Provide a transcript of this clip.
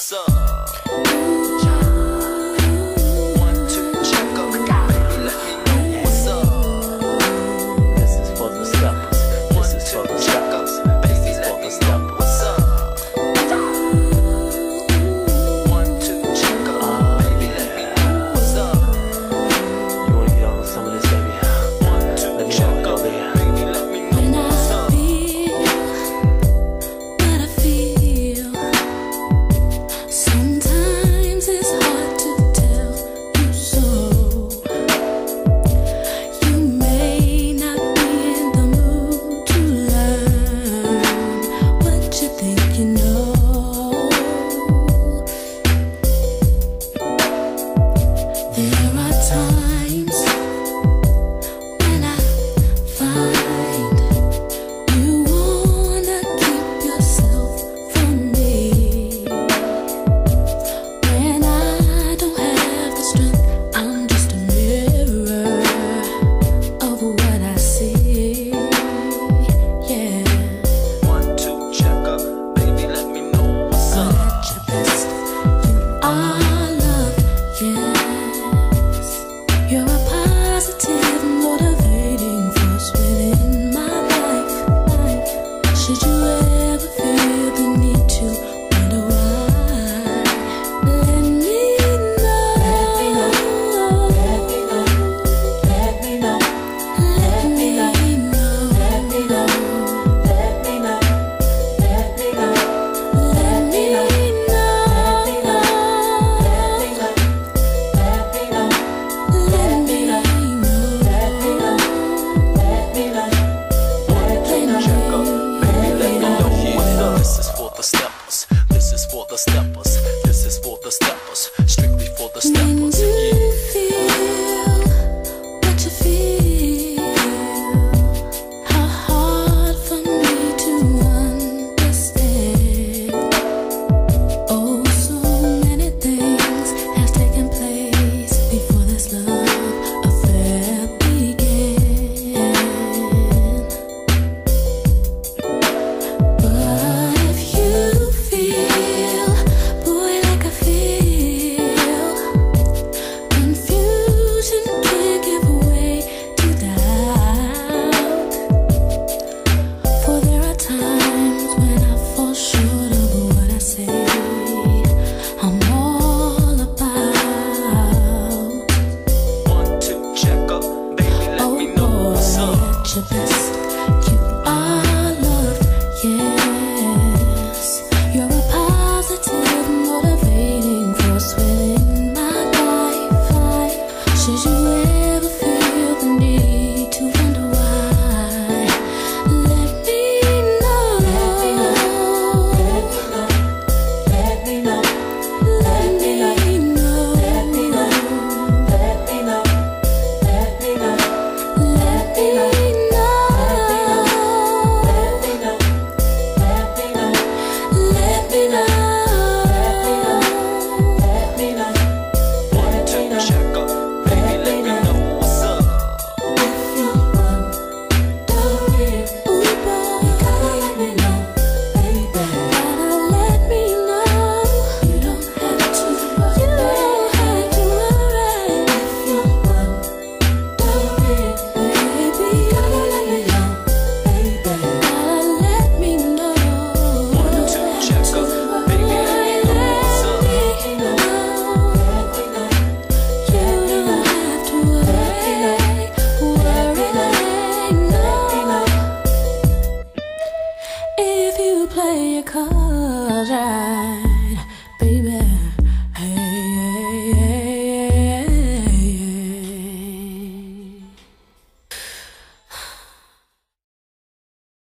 What's up? picture this.